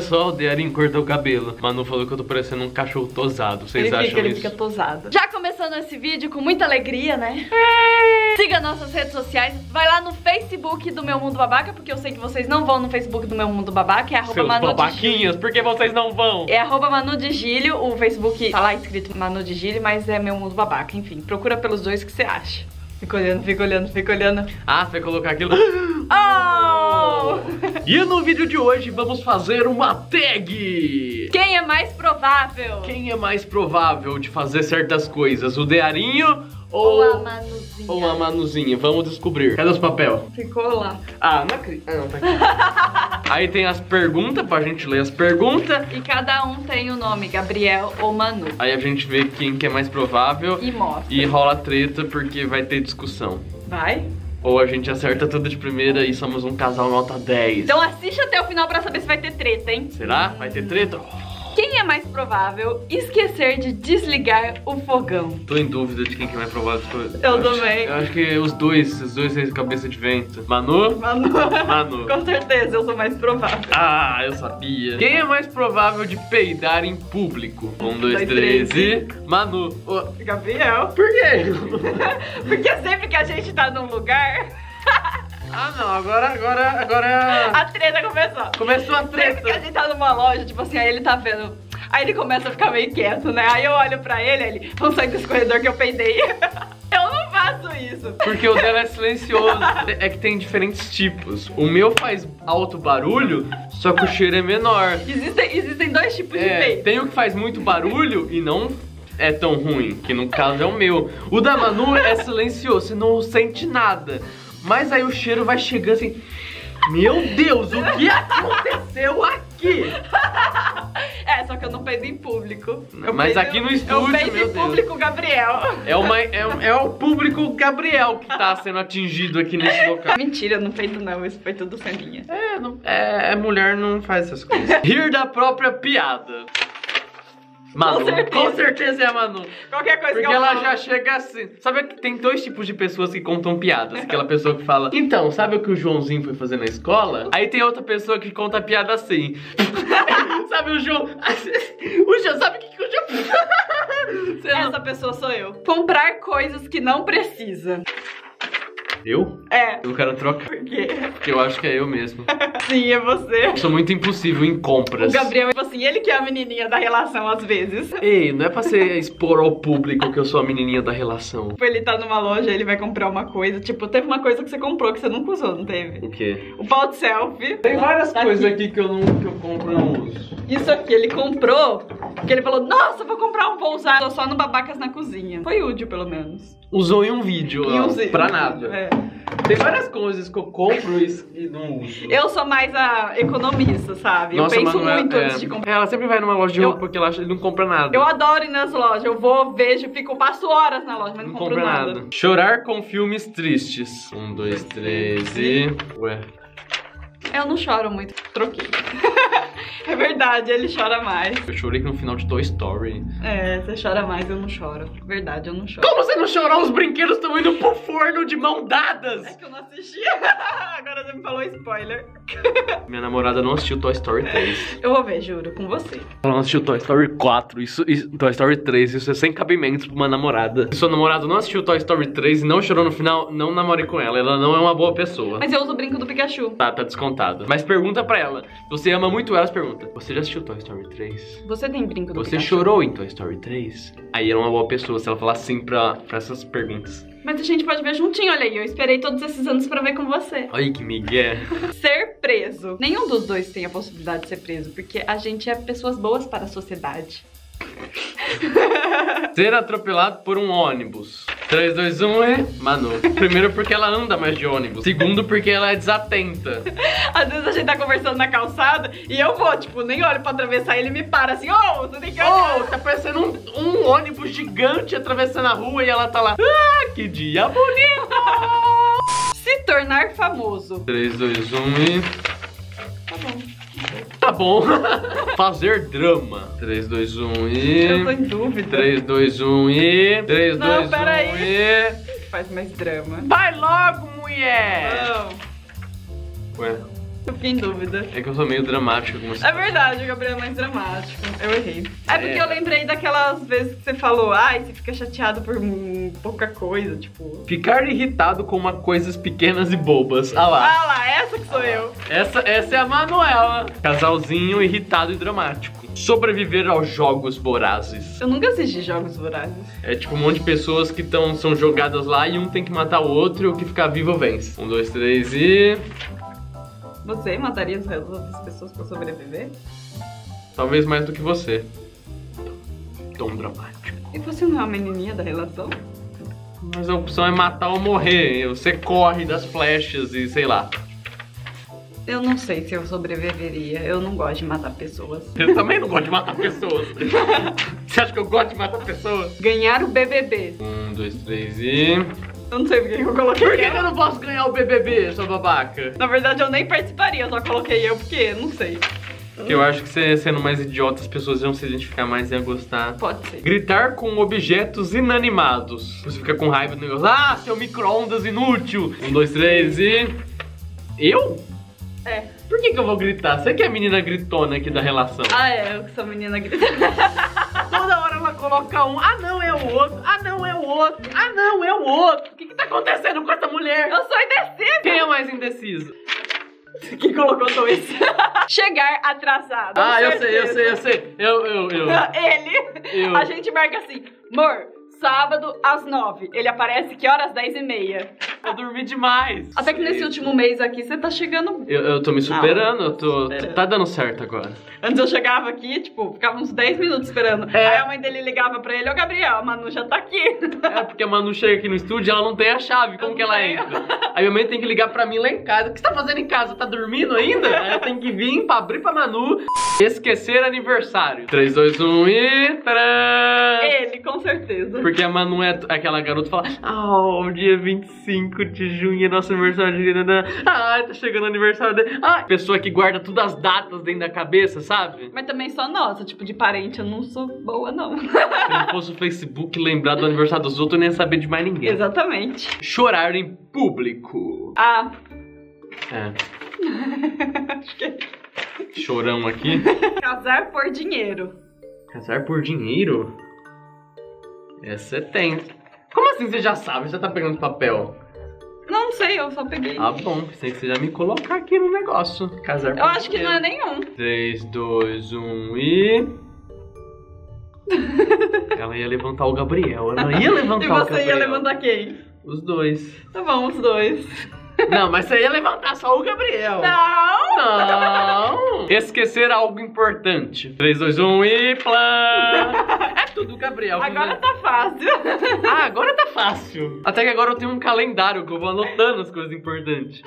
só, o Dearin cortou o cabelo. Manu falou que eu tô parecendo um cachorro tosado. Vocês ele acham fica, ele isso? fica tosado. Já começando esse vídeo com muita alegria, né? Siga nossas redes sociais. Vai lá no Facebook do Meu Mundo Babaca, porque eu sei que vocês não vão no Facebook do Meu Mundo Babaca. É arroba Seus Manu de Gílio. babaquinhas, por que vocês não vão? É arroba Manu de Gílio. O Facebook tá lá escrito Manu de Gílio, mas é Meu Mundo Babaca. Enfim, procura pelos dois que você acha. Fica olhando, fica olhando, fica olhando. Ah, vai colocar aquilo. Oh! E no vídeo de hoje vamos fazer uma tag! Quem é mais provável? Quem é mais provável de fazer certas coisas? O Dearinho ou, Ou a Manuzinha? ou a Manuzinha? Vamos descobrir. Cadê os papel? Ficou lá. Ah, não acredito. Ah, não, tá aqui. Aí tem as perguntas pra gente ler as perguntas. E cada um tem o nome, Gabriel ou Manu. Aí a gente vê quem que é mais provável E mostra. e rola treta porque vai ter discussão. Vai? Ou a gente acerta tudo de primeira e somos um casal nota 10. Então assiste até o final pra saber se vai ter treta, hein? Será? Vai ter treta? Quem é mais provável esquecer de desligar o fogão? Tô em dúvida de quem que é mais provável. Eu acho- também. Eu acho que os dois, os dois têm cabeça de vento. Manu? Manu. Manu. Com certeza, eu sou mais provável. Ah, eu sabia. Quem é mais provável de peidar em público? Um, dois, dois, três três e. Manu. Gabriel. Por quê? Porque sempre que a gente tá num lugar, ah, não, agora, agora, agora. a treta começou. Começou a Sempre que a treta. gente tá numa loja, tipo assim, aí ele tá vendo. Aí ele começa a ficar meio quieto, né? Aí eu olho pra ele, ele, vamos sair desse corredor que eu peidei. eu não faço isso. Porque o dela é silencioso. É que tem diferentes tipos. O meu faz alto barulho, só que o cheiro é menor. Existem, existem dois tipos de É, peido. tem o que faz muito barulho e não é tão ruim, que no caso é o meu. O da Manu é silencioso, você não sente nada. Mas aí o cheiro vai chegando assim. Meu Deus, o que aconteceu aqui? É, só que eu não peido em público. Eu Mas peido- aqui no estúdio, Eu peido em Deus. público, Gabriel. É, uma, é, é o público Gabriel que tá sendo atingido aqui nesse local. Mentira, eu não peido não, isso foi tudo ceninha. É, não- é, mulher não faz essas coisas. Rir da própria piada. Manu, Com certeza. com certeza é a Manu. Qualquer coisa Porque que ela falo. já chega assim. Sabe que tem dois tipos de pessoas que contam piadas. Aquela pessoa que fala, então, sabe o que o Joãozinho foi fazer na escola? Aí tem outra pessoa que conta a piada assim. sabe o João. o João, sabe o que, que o João. Essa pessoa sou eu. Comprar coisas que não precisa. Eu? É. Eu quero trocar. Por quê? Porque eu acho que é eu mesmo. Sim, é você. Eu sou muito impossível em compras. O Gabriel, tipo assim, ele que é a menininha da relação às vezes. Ei, não é pra você expor ao público que eu sou a menininha da relação. Tipo, ele tá numa loja, ele vai comprar uma coisa. Tipo, teve uma coisa que você comprou que você nunca usou, não teve? O quê? O pau de selfie. Tem várias Tá coisas aqui. aqui que eu não que eu compro e não uso. Isso aqui, ele comprou. Porque ele falou, nossa, vou comprar um, vou usar. Tô só no Babacas na cozinha. Foi útil, pelo menos. Usou em um vídeo, E ó, usei. pra nada. É. Tem várias coisas que eu compro e, e não uso. Eu sou mais a economista, sabe? eu penso Manuela- muito é, antes de comprar. Ela sempre vai numa loja de Eu- roupa porque ela acha não compra nada. Eu adoro ir nas lojas. Eu vou, vejo, fico, passo horas na loja, mas não, não compro compra nada. nada. Chorar com filmes tristes. Um, dois, três e. Ué. Eu não choro muito, troquei. é verdade, ele chora mais. Eu chorei no final de Toy Story. É, você chora mais, eu não choro. Verdade, eu não choro. Como você não chorou? Os brinquedos estão indo pro forno de mão É dadas! que eu não assisti. Agora você me falou spoiler. Minha namorada não assistiu Toy Story 3. Eu vou ver, juro, com você. Ela não assistiu Toy Story 4, isso, isso, Toy Story 3, isso é sem cabimento pra uma namorada. Se seu namorado não assistiu Toy Story 3 e não chorou no final, não namore com ela, ela não é uma boa pessoa. Mas eu uso o brinco do Pikachu. Tá, tá descontado. Mas pergunta pra ela. Você ama muito ela, pergunta. Você já assistiu Toy Story 3? Você tem brinco do Você chorou em Toy Story 3? Aí ela é uma boa pessoa se ela falar sim pra, pra essas perguntas. Mas a gente pode ver juntinho, olha aí. Eu esperei todos esses anos pra ver com você. Olha que migué. Ser preso. Nenhum dos dois tem a possibilidade de ser preso, porque a gente é pessoas boas para a sociedade. Ser atropelado por um ônibus. 3, 2, 1 e. Manu. Primeiro porque ela anda mais de ônibus. Segundo porque ela é desatenta. Às vezes a gente tá conversando na calçada e eu vou, tipo, nem olho pra atravessar ele me para assim, ô, você tem que olhar. Oh, tá parecendo um, um ônibus gigante atravessando a rua e ela tá lá. Ah, que dia bonito! Se tornar famoso. 3, 2, 1 e. Tá bom. Tá bom. Fazer drama. 3, 2, 1 Eu tô e. em dúvida. 3, 2, 1 e. 3, Não, 2, 1 peraí. e. Faz mais drama. Vai logo, mulher! Não. Ué, Eu fiquei em dúvida. É que eu sou meio dramático com você. É verdade, o Gabriel é mais dramático. Eu errei. É porque É. eu lembrei daquelas vezes que você falou, ai, você fica chateado por hum, pouca coisa, tipo. Ficar irritado com uma coisas pequenas e bobas. Ah lá. Ah lá, essa que sou eu. Essa, essa é a Manuela. Casalzinho irritado e dramático. Sobreviver aos jogos vorazes. Eu nunca assisti Jogos Vorazes. É tipo um monte de pessoas que tão, são jogadas lá e um tem que matar o outro e o que ficar vivo vence. Um, dois, três e. Você mataria as outras pessoas pra sobreviver? Talvez mais do que você. Tão dramático. E você não é uma menininha da relação? Mas a opção é matar ou morrer. Você corre das flechas e sei lá. Eu não sei se eu sobreviveria. Eu não gosto de matar pessoas. Eu também não gosto de matar pessoas. Você acha que eu gosto de matar pessoas? Ganhar o BBB. Um, dois, três e. Eu não sei por que eu coloquei Por que, eu. que eu não posso ganhar o BBB, sua babaca? Na verdade, eu nem participaria, eu só coloquei eu porque não sei. Porque eu acho que você sendo mais idiota, as pessoas iam se identificar mais e iam gostar. Pode ser. Gritar com objetos inanimados. Você fica com raiva do negócio. Ah, seu micro-ondas inútil. Um, dois, três e. Eu? É. Por que, que eu vou gritar? Você que é a menina gritona aqui da relação. Ah, é, eu que sou menina gritando. Toda hora ela coloca um. Ah, não, é o outro. Ah, não, é o outro. Ah, não, é o outro. Acontecendo com essa mulher? Eu sou indecisa. Quem é mais indeciso? Quem colocou dois? Chegar atrasado. Ah, eu sei, eu sei, eu sei. Eu, eu, eu. Ele. Eu. A gente marca assim, amor, sábado às nove. Ele aparece que horas? Dez e meia. Eu dormi demais. Até que nesse último mês aqui, você tá chegando... Eu, eu tô me superando, eu tô. Superando. Tá dando certo agora. Antes eu chegava aqui, tipo, ficava uns 10 minutos esperando. É. Aí a mãe dele ligava pra ele, ô Gabriel, a Manu já tá aqui. É porque a Manu chega aqui no estúdio e ela não tem a chave. Como Eu que ela tenho. entra? Aí minha mãe tem que ligar pra mim lá em casa. O que você tá fazendo em casa? Tá dormindo ainda? Aí eu tenho que vir pra abrir pra Manu. Esquecer aniversário. 3, 2, 1 e. Tcharam! Ele, com certeza. Porque a Manu é aquela garota que fala: Ah, dia 25 de junho é nosso aniversário. Ai, tá chegando o aniversário dele. Ai, pessoa que guarda todas as datas dentro da cabeça, sabe? Mas também só nossa, tipo, de parente eu não sou boa, não. Se não fosse o Facebook lembrar do aniversário dos outros, eu nem ia saber de mais ninguém. Exatamente. Chorar em público. Ah, É, acho que é chorão aqui. casar por dinheiro. Casar por dinheiro? Essa é tensa. Como assim você já sabe? Já tá pegando papel? Não sei, eu só peguei. Ah, bom. Pensei que você já me colocar aqui no negócio. Casar eu acho que não é nenhum. 3, 2, 1 e. Ela ia levantar o Gabriel. Ela ia levantar E o você Gabriel. ia levantar quem? Os dois. Tá bom, os dois. Não, mas você ia levantar só o Gabriel. Não! Não! Esquecer algo importante. 3, 2, 1 e plá! Tudo, Gabriel. Agora tá fácil. Ah, agora tá fácil. Até que agora eu tenho um calendário que eu vou anotando as coisas importantes.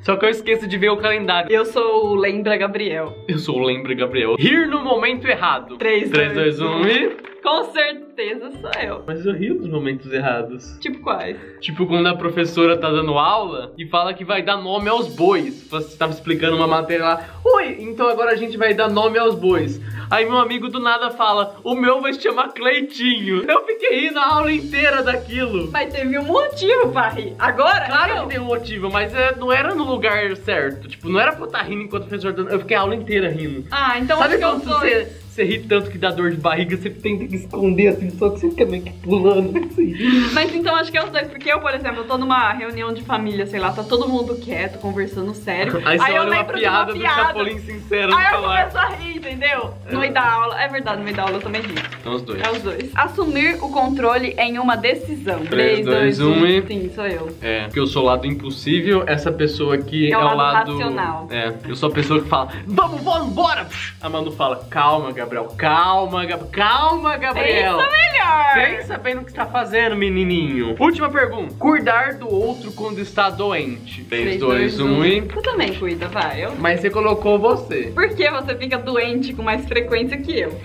Só que eu esqueço de ver o calendário. Eu sou o Lembra Gabriel. Eu sou o Lembre Gabriel. Rir no momento errado. 3, 3, 2, 1 e. Com certeza sou eu. Mas eu rio dos momentos errados. Tipo quais? Tipo quando a professora tá dando aula e fala que vai dar nome aos bois. Você tava explicando uma matéria lá. Oi, então agora a gente vai dar nome aos bois. Aí meu amigo do nada fala: O meu vai se chamar Cleitinho. Eu fiquei rindo a aula inteira daquilo. Mas teve um motivo pra rir. Agora? Claro que tem um motivo, mas é, não era no lugar certo. Tipo, não era pra eu estar rindo enquanto o professor dando. Eu fiquei a aula inteira rindo. Ah, então Sabe que quando você, você ri tanto que dá dor de barriga, você tenta que esconder assim, só que você fica meio que pulando assim. Mas então acho que é os dois, porque eu, por exemplo, eu tô numa reunião de família, sei lá, tá todo mundo quieto, conversando sério. Aí você eu olha uma lembro de piada, uma do piada. Chapolin sincero no Aí eu começo a rir, entendeu? No meio da aula. É verdade, no meio da aula eu também ri. Então os dois. É os dois. Assumir o controle em uma decisão. Três, dois, um e- Sim, sou eu. É, porque eu sou o lado impossível, essa pessoa aqui é, É o o lado lado. racional. É, eu sou a pessoa que fala, vamos, vamos, bora! A Manu fala, calma, Gabriel, calma, Gabriel, calma, Gabriel. Pensa melhor. Pensa bem no que está fazendo, menininho. Última pergunta. Cuidar do outro quando está doente. 3, 2, 1 e. Tu também cuida, vai. Eu... Mas você colocou você. Por que você fica doente com mais frequência que eu?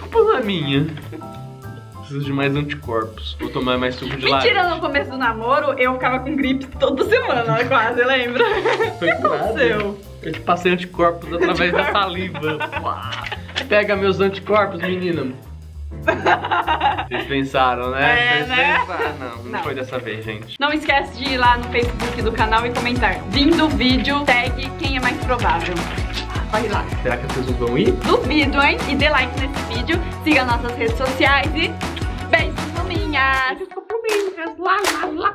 Culpa não é minha? Preciso de mais anticorpos. Vou tomar mais suco de laranja. Mentira, no começo do namoro, eu ficava com gripe toda semana, quase, lembra? Foi O que aconteceu? Eu te passei anticorpos através da saliva. Uá. Pega meus anticorpos, menina. Vocês pensaram, né? É, Vocês né? pensaram. Não, não, Não. foi dessa vez, gente. Não esquece de ir lá no Facebook do canal e comentar. Vindo o vídeo, tag quem é mais provável. Corre lá. Será que as pessoas vão ir? Duvido, hein? E dê like nesse vídeo, siga nossas redes sociais e beijos, maminhas! Lá, lá, lá.